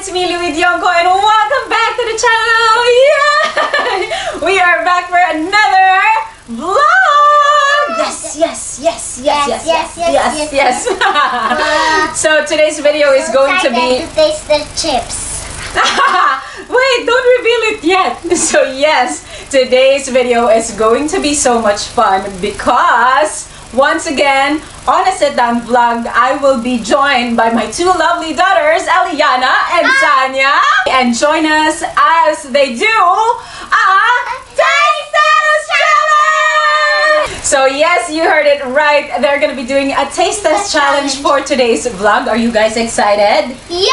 it's me, Louis Yonko and welcome back to the channel! Yeah! We are back for another vlog! Yes, yes, yes, yes, yes, yes, yes, yes. yes, yes. yes. Uh, so today's video is going to be... to taste the chips. Wait, don't reveal it yet! So yes, today's video is going to be so much fun because once again, on a sit-down vlog, I will be joined by my two lovely daughters, Eliana and Tanya. And join us as they do a Taste Test Challenge! So yes, you heard it right. They're gonna be doing a Taste Test Challenge for today's vlog. Are you guys excited? Yeah!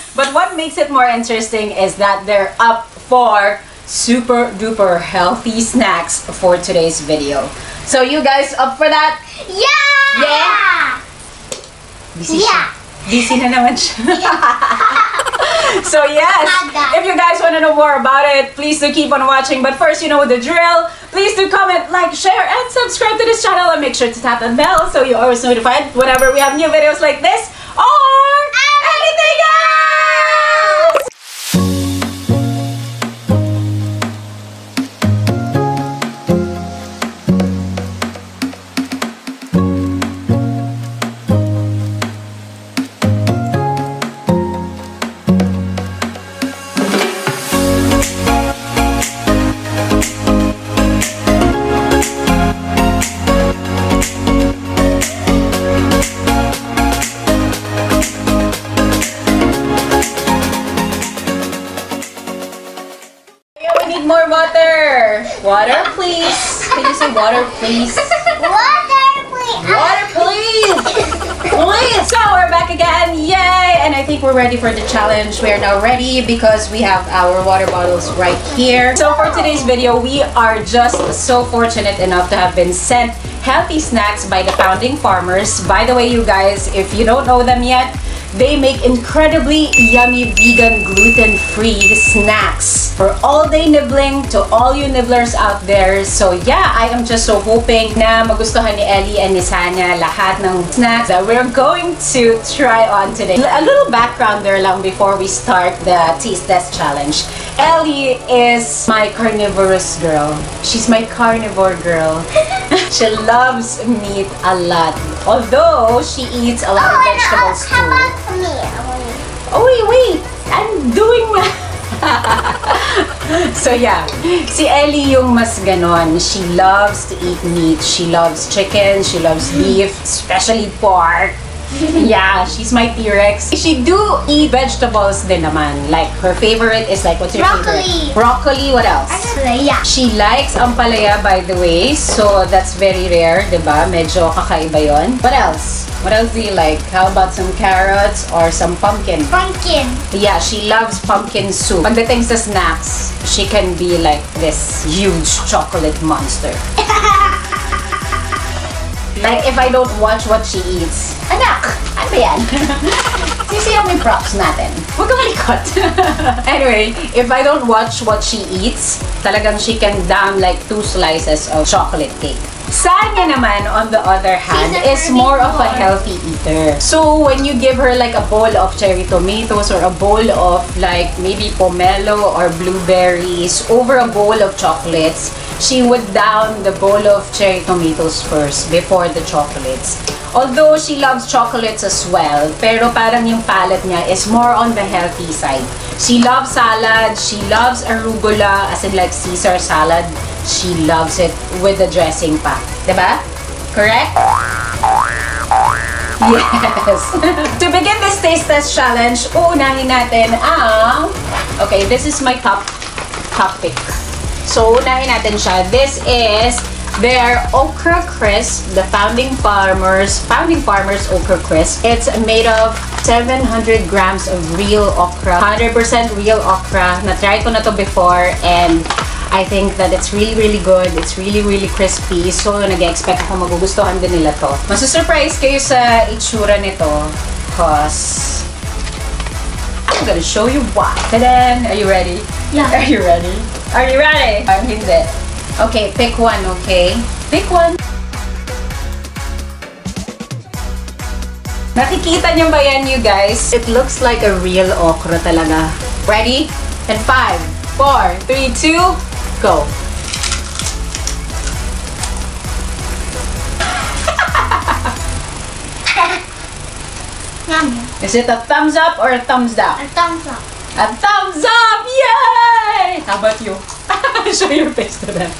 but what makes it more interesting is that they're up for super duper healthy snacks for today's video. So you guys up for that? Yeah! Yeah? Busy Yeah. siya. Busy na naman siya. so yes, if you guys want to know more about it, please do keep on watching. But first, you know the drill. Please do comment, like, share, and subscribe to this channel. And make sure to tap the bell so you're always notified whenever we have new videos like this or water. Please. Can you say water, please? Water, please. Water, please. Please. So we're back again. Yay! And I think we're ready for the challenge. We are now ready because we have our water bottles right here. So for today's video, we are just so fortunate enough to have been sent healthy snacks by the Founding Farmers. By the way, you guys, if you don't know them yet, they make incredibly yummy vegan gluten-free snacks for all-day nibbling to all you nibblers out there. So yeah, I am just so hoping na magustuhan ni Ellie and ni Sanya lahat ng snacks that we're going to try on today. A little background there lang before we start the taste test challenge. Ellie is my carnivorous girl. She's my carnivore girl. she loves meat a lot. Although she eats a lot of Oh, and, uh, vegetables too. Oh wait, wait! I'm doing my... so yeah, si Ellie yung mas ganon. She loves to eat meat. She loves chicken. She loves beef, especially pork. yeah, she's my T-Rex. She do eat vegetables din naman. Like, her favorite is like, what's your Broccoli. favorite? Broccoli. What else? Yeah. She likes ampalaya, by the way. So, that's very rare, di ba? Medyo kakaiba yon. What else? What else do you like? How about some carrots or some pumpkin? Pumpkin. Yeah, she loves pumpkin soup. Pagdating sa snacks, she can be like this huge chocolate monster. Like, if I don't watch what she eats, anak, ano ba yan? Sisiyak mo yung props natin. Huwag ka malikot. anyway, if I don't watch what she eats, talagang she can down like two slices of chocolate cake. Sanya naman, on the other hand, is more of a healthy eater. So, when you give her like a bowl of cherry tomatoes or a bowl of like maybe pomelo or blueberries over a bowl of chocolates, she would down the bowl of cherry tomatoes first before the chocolates. Although she loves chocolates as well, pero parang yung palate niya is more on the healthy side. She loves salad, she loves arugula, as in like Caesar salad. She loves it with the dressing pa. Diba? Correct? Yes! to begin this taste test challenge, uunahin natin ang... Okay, this is my top, top pick. So, unahin natin siya. This is their okra crisp, the Founding Farmers, Founding Farmers okra crisp. It's made of 700 grams of real okra, 100% real okra. Na-try ko na to before and I think that it's really, really good. It's really, really crispy. So, nag-expect ako magugustuhan din nila to. Masusurprise kayo sa itsura nito because I'm gonna show you why. Tadan! Are you ready? Yeah. Are you ready? Are you ready? I'm hindi. Okay, pick one, okay? Pick one. Nakikita niyo ba yan, you guys? It looks like a real okra talaga. Ready? And five, four, three, two, go. Is it a thumbs up or a thumbs down? A thumbs up. A thumbs up! Yay! How about you? Show your face to them.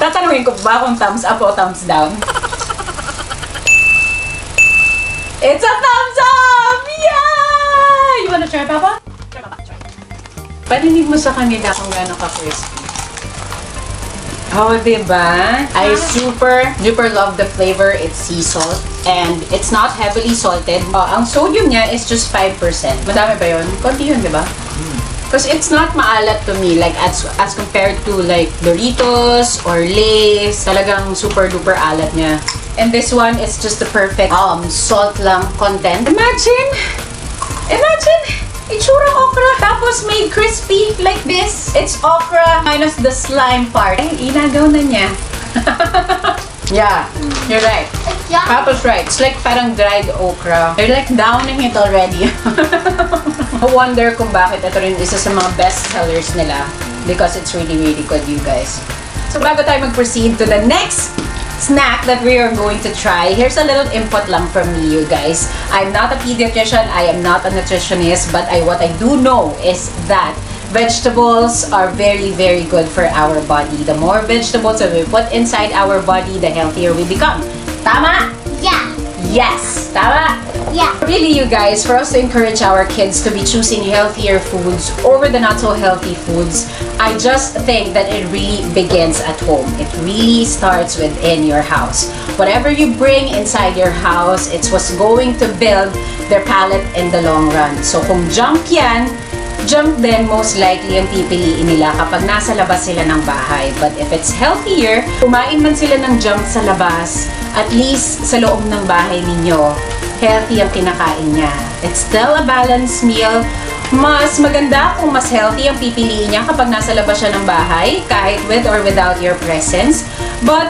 Tatanungin ko ba kung thumbs up o thumbs down? It's a thumbs up! Yay! You wanna try, Papa? Try, Papa. Try. Paninig mo sa kanila kung gaano ka-crispy. Oh, diba? I super, super love the flavor. It's sea salt. And it's not heavily salted. Oh, ang sodium niya is just 5%. Madami ba yun? Konti yun, diba? Because it's not maalat to me, like as as compared to like Doritos or Lay's. Talagang super duper alat niya. And this one is just the perfect um salt lang content. Imagine! Imagine! Itsura okra. Tapos made crispy like this. It's okra minus the slime part. Ay, inagaw na niya. yeah, you're right. Yummy. Papa's right. It's like parang dried okra. They're like downing it already. I wonder kung bakit ito rin isa sa mga best sellers nila. Because it's really, really good, you guys. So bago tayo mag-proceed to the next snack that we are going to try, here's a little input lang from me, you guys. I'm not a pediatrician, I am not a nutritionist, but I what I do know is that vegetables are very, very good for our body. The more vegetables that we put inside our body, the healthier we become. Tama? Yeah. Yes! Tama? Yeah. Really, you guys, for us to encourage our kids to be choosing healthier foods over the not so healthy foods, I just think that it really begins at home. It really starts within your house. Whatever you bring inside your house, it's what's going to build their palate in the long run. So kung junk yan, junk din most likely ang pipiliin nila kapag nasa labas sila ng bahay. But if it's healthier, kumain man sila ng junk sa labas, at least sa loob ng bahay ninyo, healthy ang kinakain niya. It's still a balanced meal. Mas maganda kung mas healthy ang pipiliin niya kapag nasa labas siya ng bahay, kahit with or without your presence. But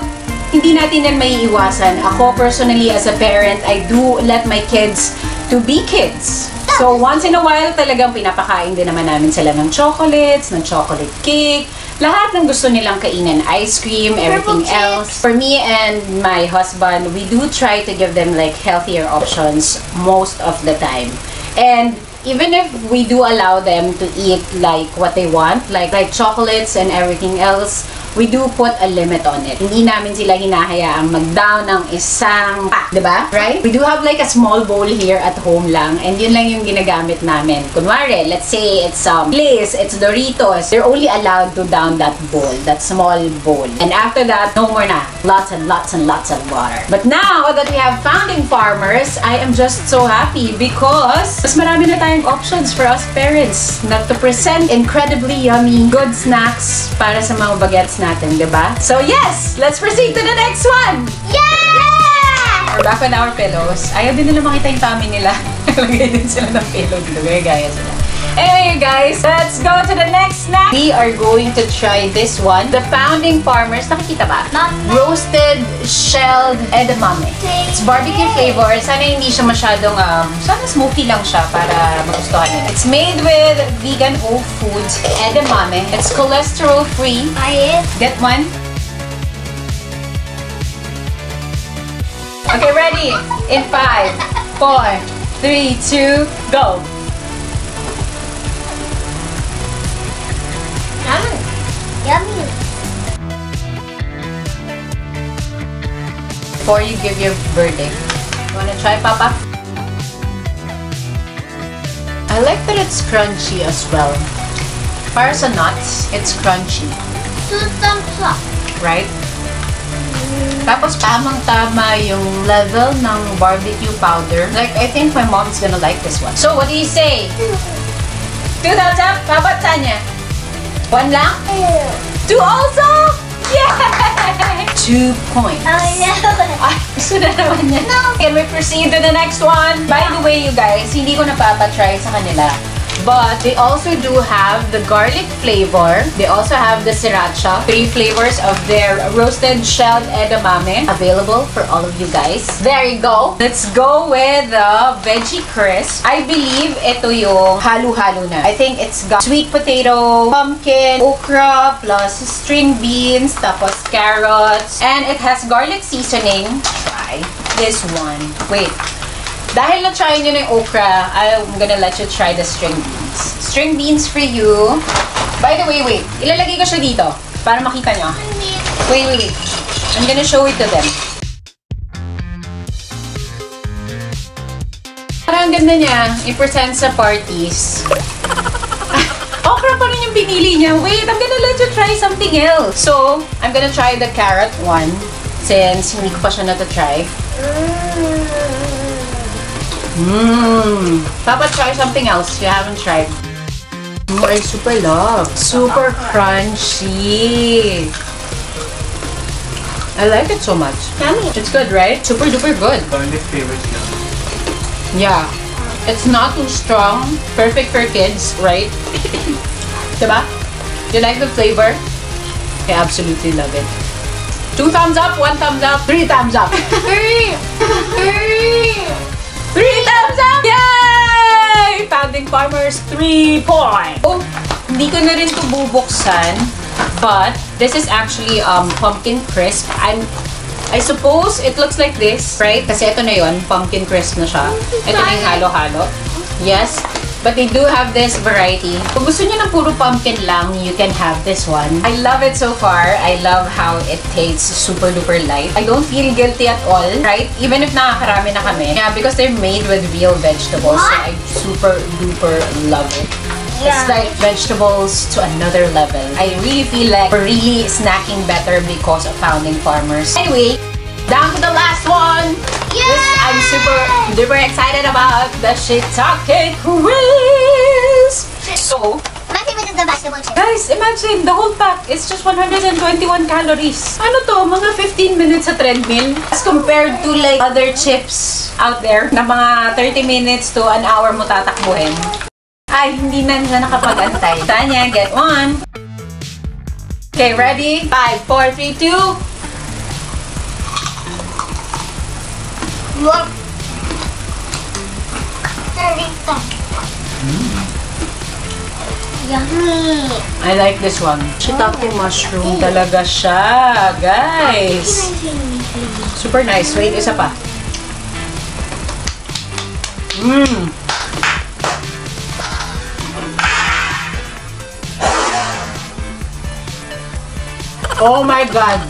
hindi natin yan maiiwasan. Ako personally as a parent, I do let my kids to be kids. So once in a while talagang pinapakain din naman namin sila ng chocolates, ng chocolate cake, lahat ng gusto nilang kainin, ice cream, everything else. For me and my husband, we do try to give them like healthier options most of the time. And even if we do allow them to eat like what they want, like like chocolates and everything else, we do put a limit on it. Hindi namin sila hinahayaang mag-down ng isang pack, di ba? Right? We do have like a small bowl here at home lang and yun lang yung ginagamit namin. Kunwari, let's say it's um, Lay's, it's Doritos, they're only allowed to down that bowl, that small bowl. And after that, no more na. Lots and lots and lots of water. But now that we have founding farmers, I am just so happy because mas marami na tayong options for us parents na to present incredibly yummy good snacks para sa mga bagets natin, di ba? So yes, let's proceed to the next one! Yeah! We're back on our pillows. Ayaw din nila makita yung tummy nila. Lagay din sila ng pillow dito. Gaya-gaya sila. Anyway, guys, let's go to the next snack. We are going to try this one. The Founding Farmers. Nakikita ba? Not Roasted shelled edamame. It's barbecue flavor. Sana hindi siya masyadong, um, sana smoky lang siya para magustuhan nila. It's made with vegan whole foods edamame. It's cholesterol free. Get one? Okay, ready? In five, four, three, two, go. Yummy. Before you give your verdict, you wanna try, Papa? I like that it's crunchy as well. Para sa nuts, it's crunchy, Two thumbs up. right? Tapos tamang-tama yung level ng barbecue powder. Like, I think my mom's gonna like this one. So, what do you say? Two thumbs up? How about Tanya? One lang? Ew. Two also? Yay! Two points. Oh no. Ay, gusto na naman niya. No. Can we proceed to the next one? By the way, you guys, hindi ko napapatry sa kanila. But they also do have the garlic flavor. They also have the sriracha. Three flavors of their roasted shelled edamame available for all of you guys. There you go. Let's go with the veggie crisp. I believe ito yung halo-halo na. I think it's got sweet potato, pumpkin, okra, plus string beans, tapos carrots, and it has garlic seasoning. Try this one. Wait. Dahil na-try nyo na yung okra, I'm gonna let you try the string beans. String beans for you. By the way, wait. Ilalagay ko siya dito para makita nyo. Wait, wait. I'm gonna show it to them. Parang ang ganda niya. I-present sa parties. Okra pa rin yung pinili niya. Wait, I'm gonna let you try something else. So, I'm gonna try the carrot one since hindi ko pa siya na-try. Mmm. Papa, try something else you haven't tried. Mm, I super love. Super crunchy. I like it so much. Yummy. It's good, right? Super duper good. Garlic favors lang. Yeah. It's not too strong. Perfect for kids, right? diba? You like the flavor? I absolutely love it. Two thumbs up, one thumbs up, three thumbs up. Three. Three. Three thumbs up! Yay! Founding Farmers 3 point. Oh, hindi ko na rin ito bubuksan. But, this is actually um, pumpkin crisp. I'm, I suppose it looks like this, right? Kasi ito na yon pumpkin crisp na siya. Ito na yung halo-halo. Yes. But they do have this variety. Kung gusto niyo ng puro pumpkin lang, you can have this one. I love it so far. I love how it tastes super duper light. I don't feel guilty at all, right? Even if nakakarami na kami. Yeah, because they're made with real vegetables. So I super duper love it. It's Yeah. like vegetables to another level. I really feel like we're really snacking better because of founding farmers. Anyway, down to the last one. This I'm super duper excited about the shiitake crisp. So, My favorite is the vegetable chip. guys, imagine the whole pack is just 121 calories. Ano to? Mga 15 minutes sa treadmill as compared to like other chips out there na mga 30 minutes to an hour mo tatakbuhin. Ay, hindi na nila nakapag-antay. Tanya, get one. Okay, ready? 5, 4, 3, 2. Look. Sarita. Yummy. I like this one. Shiitake mushroom talaga siya, guys. Super nice. Wait, isa pa. Mmm. Oh my god.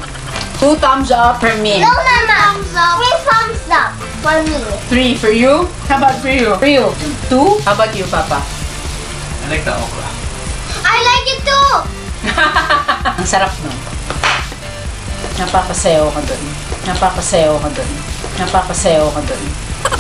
Two thumbs up for me. No, Mama. Thumbs up. Three thumbs up for me. Three for you. How about for you? For you. Two? How about you, Papa? I like the okra. I like it too. Ang sarap nun. Napapasayaw ka dun. Napapasayaw ka dun. Napapasayaw ka dun.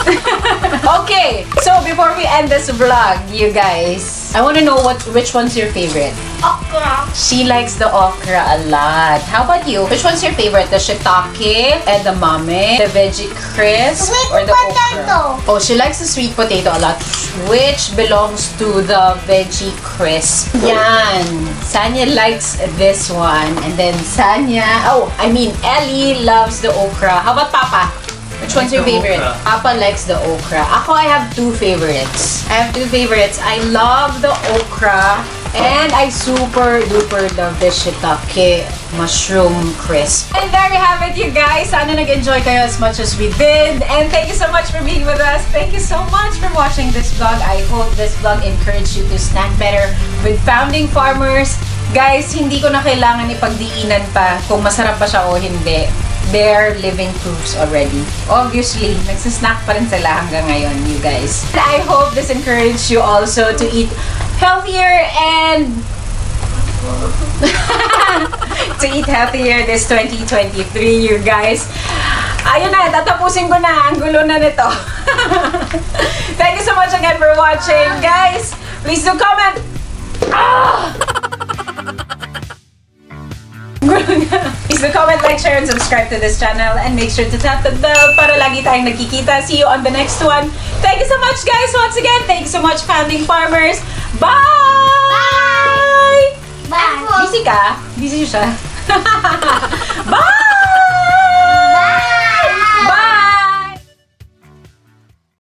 okay, so before we end this vlog, you guys, I want to know what which one's your favorite. Okra. She likes the okra a lot. How about you? Which one's your favorite? The shiitake, edamame, the mame. The veggie crisp, Sweet or the potato. okra? Oh, she likes the sweet potato a lot, which belongs to the veggie crisp. Yan. Sanya likes this one, and then Sanya. Oh, I mean Ellie loves the okra. How about Papa? Which one's your favorite? okra. Papa likes the okra. Ako, I have two favorites. I have two favorites. I love the okra and I super duper love the shiitake mushroom crisp. And there you have it, you guys. Sana nag-enjoy kayo as much as we did. And thank you so much for being with us. Thank you so much for watching this vlog. I hope this vlog encouraged you to snack better with founding farmers. Guys, hindi ko na kailangan ipagdiinan pa kung masarap ba siya o hindi they're living proofs already. Obviously, nagsasnack pa rin sila hanggang ngayon, you guys. And I hope this encouraged you also to eat healthier and to eat healthier this 2023, you guys. Ayun na, tatapusin ko na. Ang gulo na nito. Thank you so much again for watching. Guys, please do comment. Ah! Please do comment, like, share, and subscribe to this channel. And make sure to tap the bell para lagi tayong nagkikita. See you on the next one. Thank you so much, guys, once again. Thank you so much, Founding Farmers. Bye! Bye. Busy ka? Busy siya. Bye!